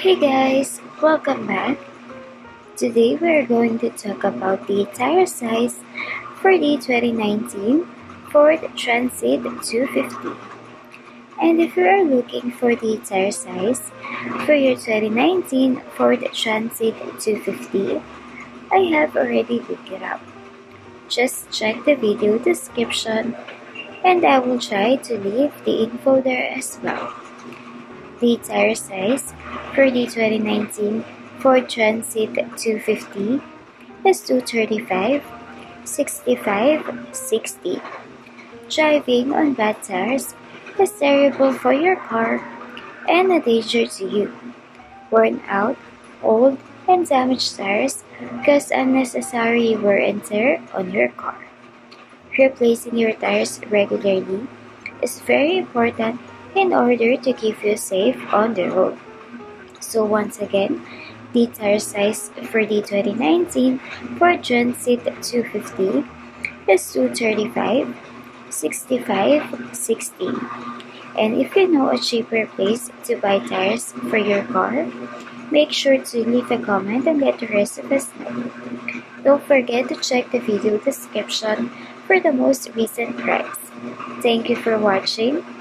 Hey guys, welcome back. Today we're going to talk about the tire size for the 2019 Ford Transit 250. And if you are looking for the tire size for your 2019 Ford Transit 250, I have already looked it up. Just check the video description and I will try to leave the info there as well. The tire size for the 2019 Ford Transit 250 is 235 65 60. Driving on bad tires is terrible for your car and a danger to you. Worn out, old, and damaged tires cause unnecessary wear and tear on your car. Replacing your tires regularly is very important in order to keep you safe on the road. So once again, the tire size for the 2019 Ford Transit 250 is 235 65 60. And if you know a cheaper place to buy tires for your car, make sure to leave a comment and let the rest of us know. Don't forget to check the video description for the most recent price. Thank you for watching.